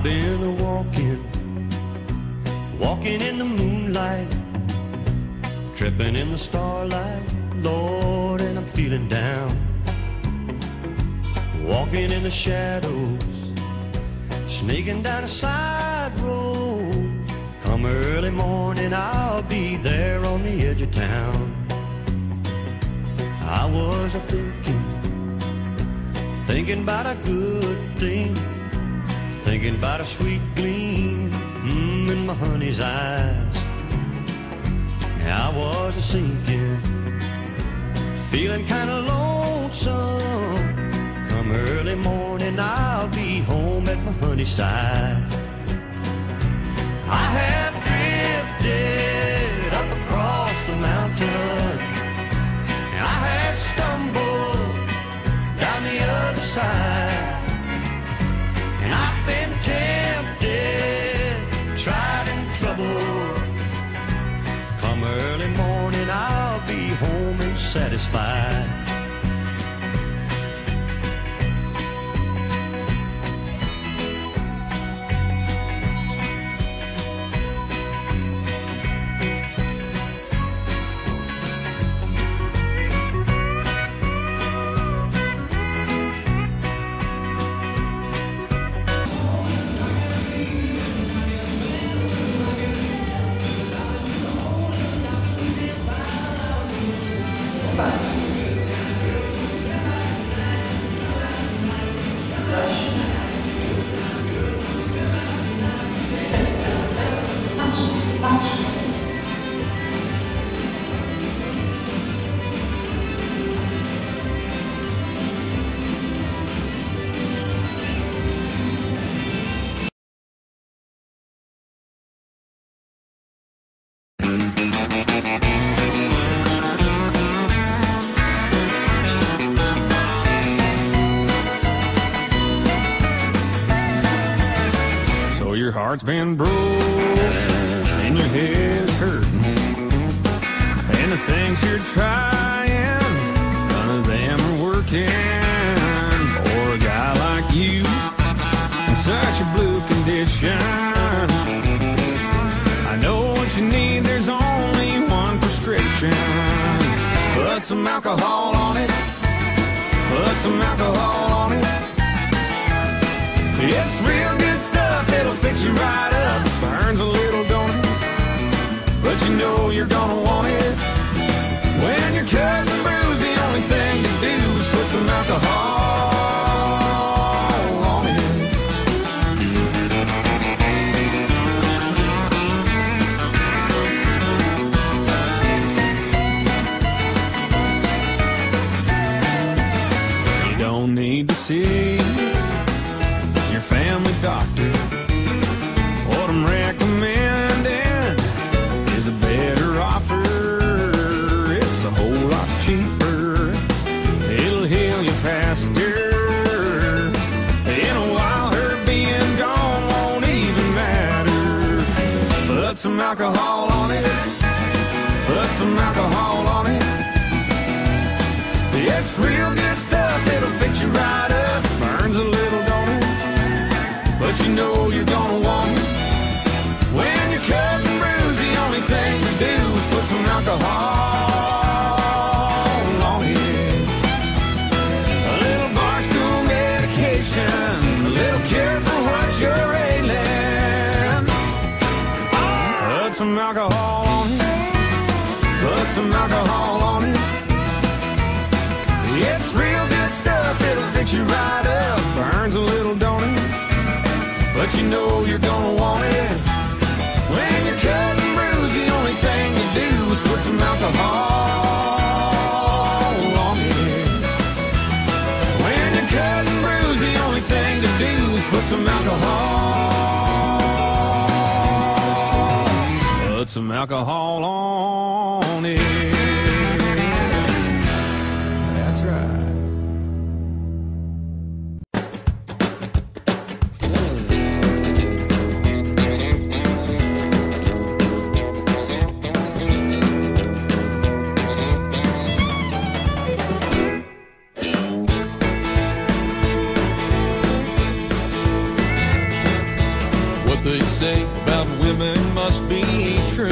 I've been a walking, walking in the moonlight, tripping in the starlight, Lord, and I'm feeling down. Walking in the shadows, sneaking down a side road. Come early morning, I'll be there on the edge of town. I was a thinking, thinking about a good thing, thinking about a sweet gleam mm, in my honey's eyes. I was a sinking, feeling kind of lonesome. Come early morning, I'll be home at my honey's side. I have drifted up across the mountain. I have stumbled down the other side. Satisfied. So heart's been broke and your head's hurting. And the things you're trying, none of them are working. For a guy like you in such a blue condition. I know what you need, there's only one prescription. Put some alcohol on it. Put some alcohol on it. It's real good right up. Burns a little, don't it? But you know you're gonna Put some alcohol on it. Put some alcohol on it. It's real good stuff, it'll fix you right up. Burns a little, don't it? But you know you're gonna alcohol on it. Put some alcohol on it. It's real good stuff, it'll fix you right up. Burns a little, don't it? But you know you're gonna want it. When you're cut and bruised, the only thing to do is put some alcohol some alcohol on it. That's right. What they say about women must be true.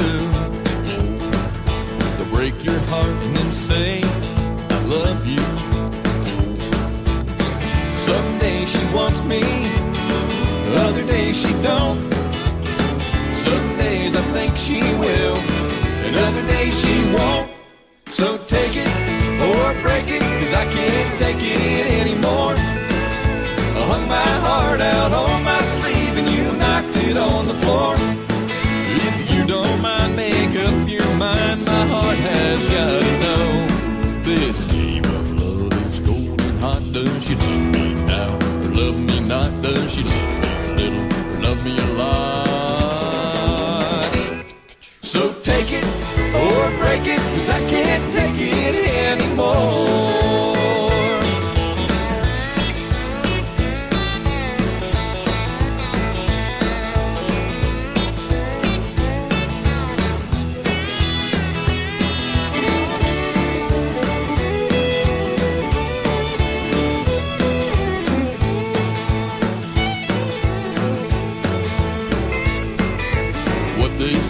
They'll break your heart and then say, I love you. Some days she wants me, other days she don't. Some days I think she will, and other days she won't. So take it or break it, cause I can't take it anymore. I hung my heart out on my sleeve and you knocked it on the floor. Don't mind, make up your mind, my heart has got to know. This game of love is cold and hot. Does she love me now or love me not? Does she love me a little or love me a lot? So take it or break it, cause I can't take it anymore.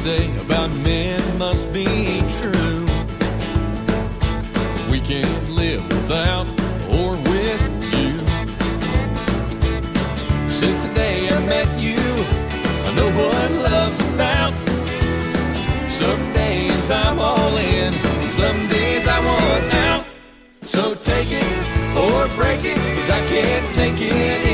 Say about men must be true. We can't live without or with you. Since the day I met you, I know what love's about. Some days I'm all in, some days I want out. So take it or break it, cause I can't take it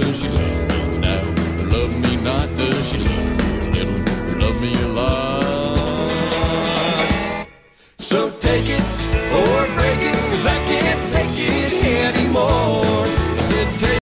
does she love me now? Love me not.